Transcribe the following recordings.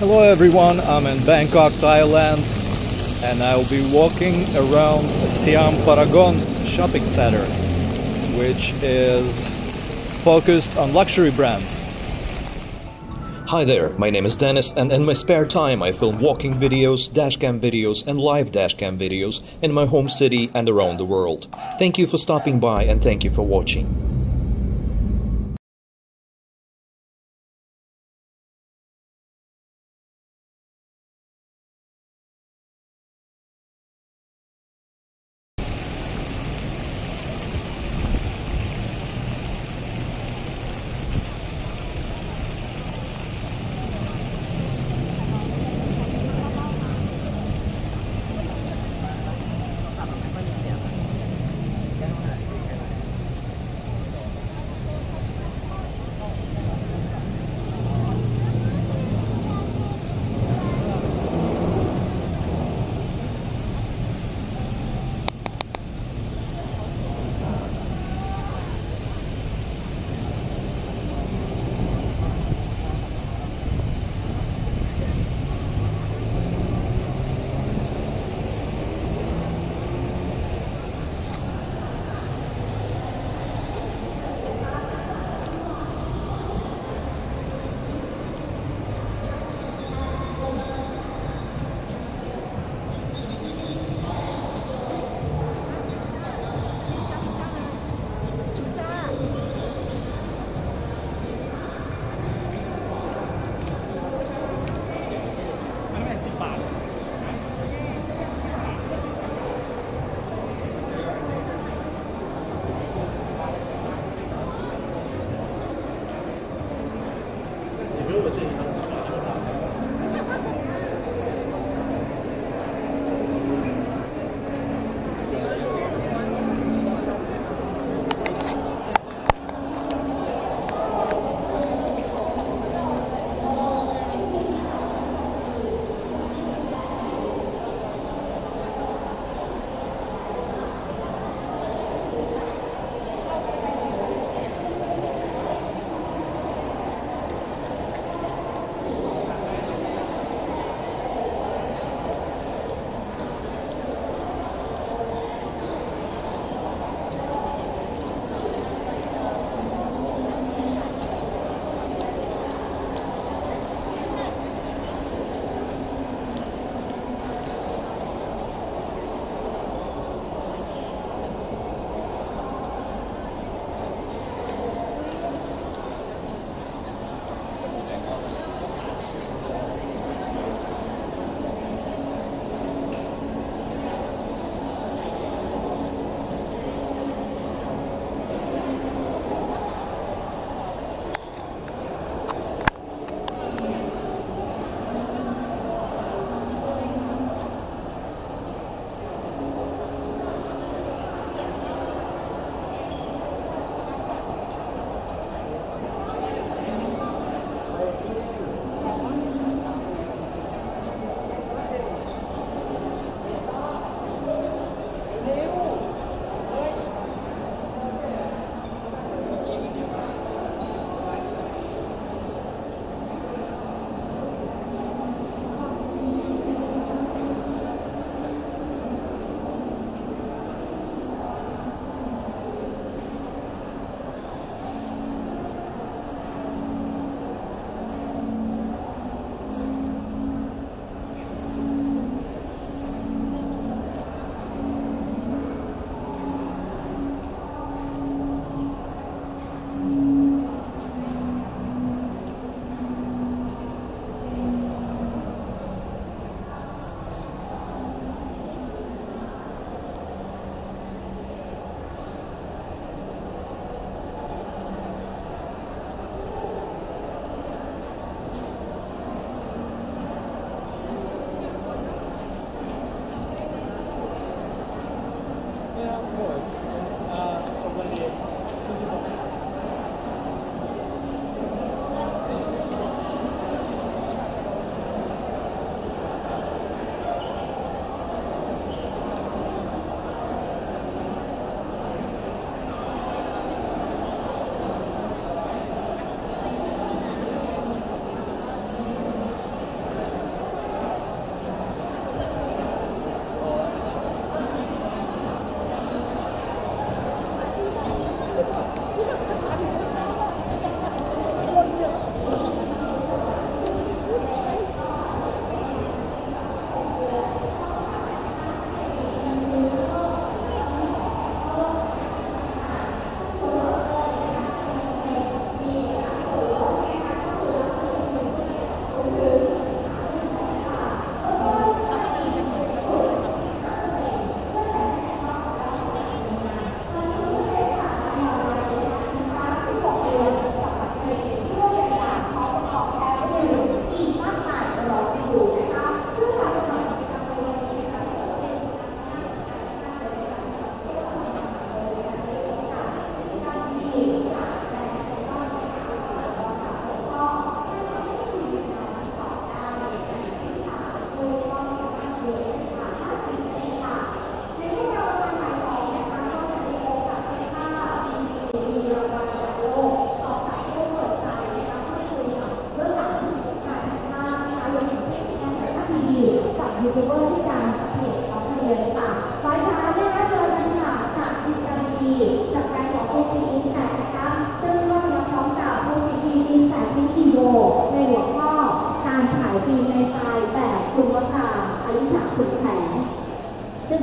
Hello everyone, I'm in Bangkok, Thailand and I'll be walking around Siam Paragon shopping center which is focused on luxury brands. Hi there, my name is Denis and in my spare time I film walking videos, dashcam videos and live dashcam videos in my home city and around the world. Thank you for stopping by and thank you for watching.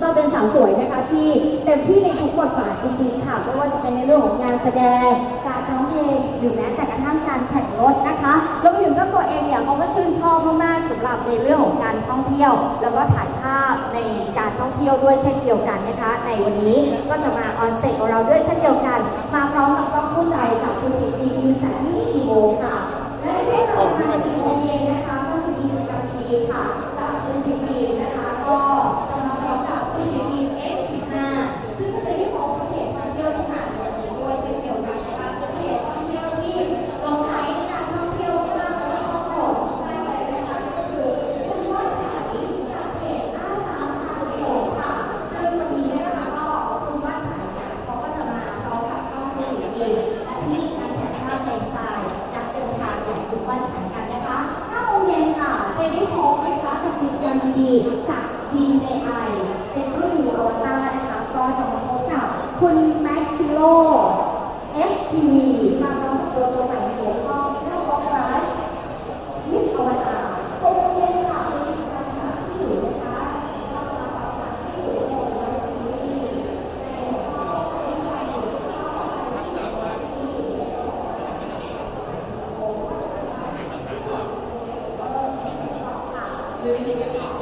ก็เป็นสาวสวยนะคะที่เต็มที่ในทุกบทบาทจริงๆค่ะไม่ว่าจะเป็นในเรื่องของงานแสดง การร้องเพลงหรือแม้แต่กระทั่งการแข่งรถนะคะรวมถึงเจ้าตัวเองเนี่ยเขาก็ชื่นชอบมากๆสำหรับในเรื่องของการท่องเที่ยว แล้วก็ถ่ายภาพในการท่องเที่ยวด้วยเช่นเดียวกันนะคะ ในวันนี้ก็จะมาออนสเตของเราด้วยเช่นเดียวกัน มาพร้อมกับต้องผู้ใจกับคุณทีพีมีแสนที่ทีโวค่ะและในช่วงประมาณสี่โมงเย็นนะคะก็จะมีกิจกรรมดีค่ะ ดีๆ จาก DJI เป็ looking at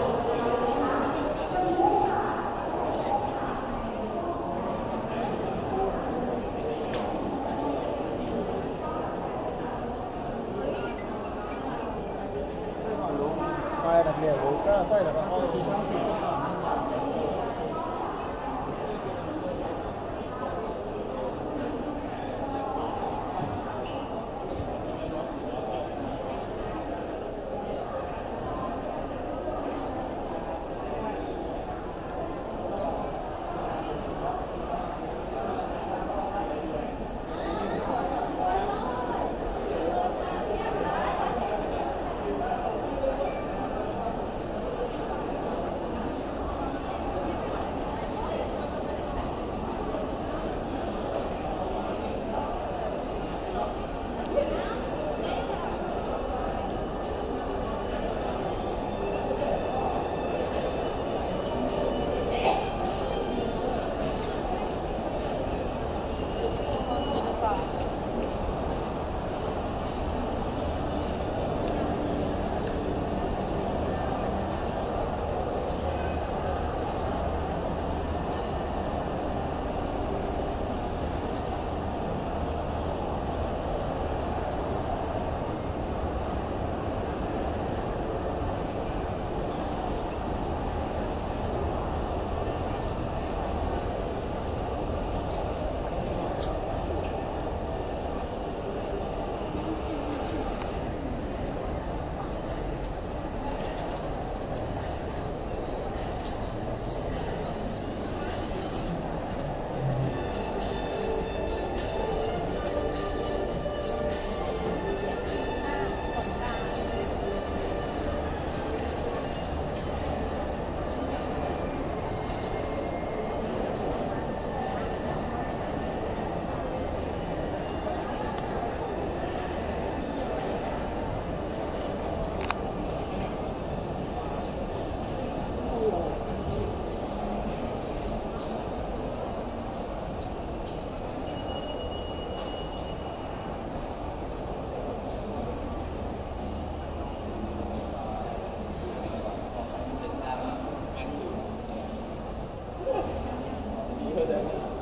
that.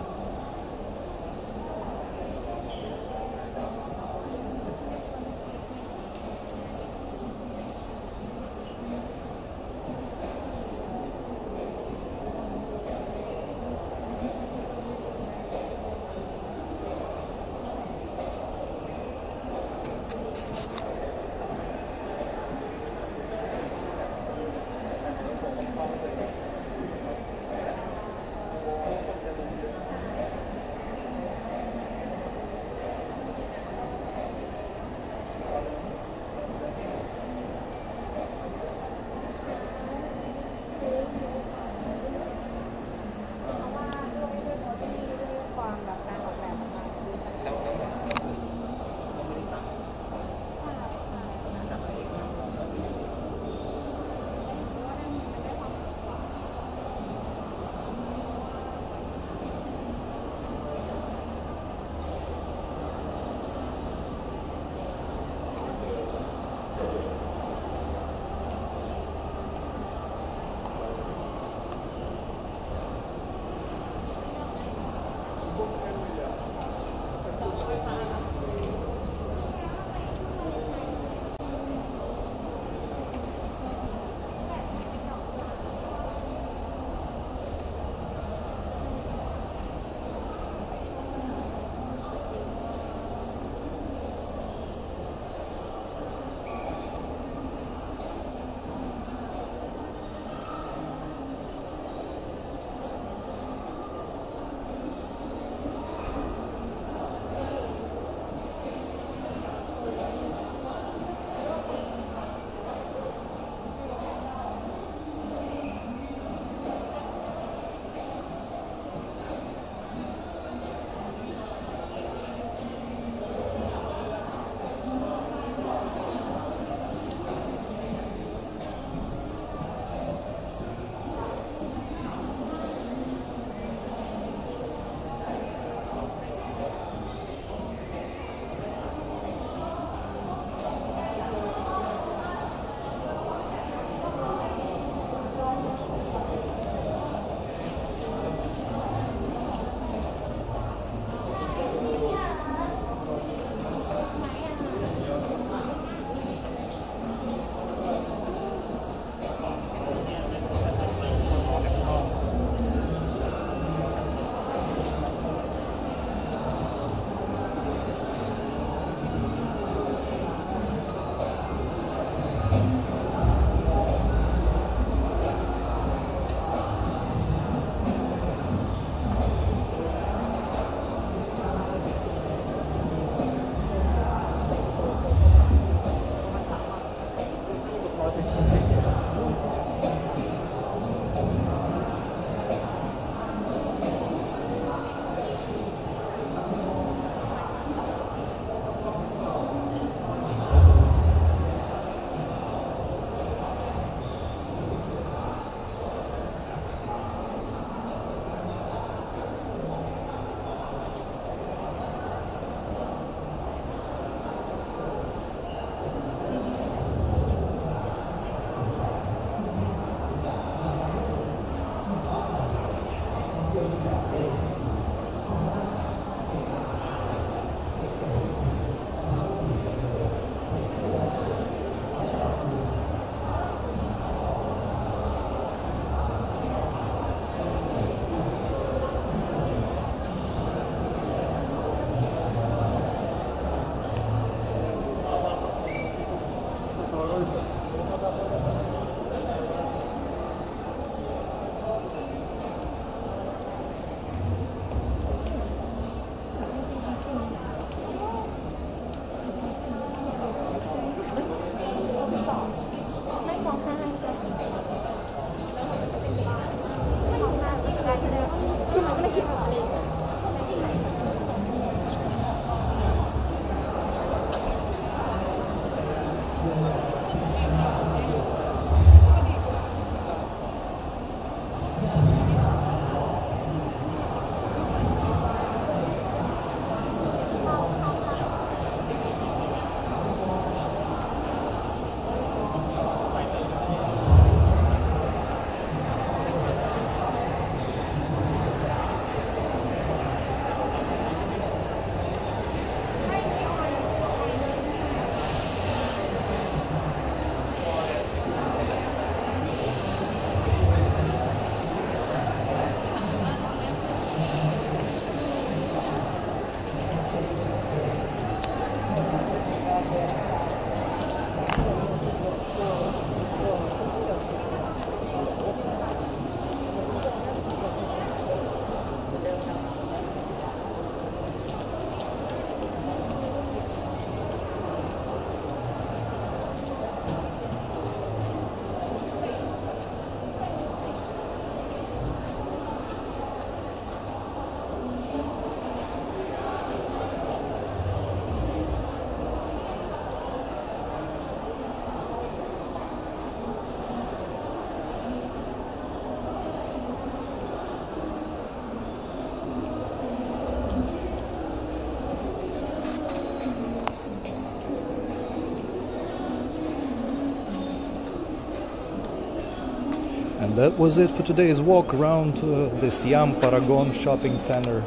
That was it for today's walk around uh, the Siam Paragon shopping center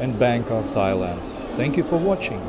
in Bangkok, Thailand. Thank you for watching.